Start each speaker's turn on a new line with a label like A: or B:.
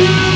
A: you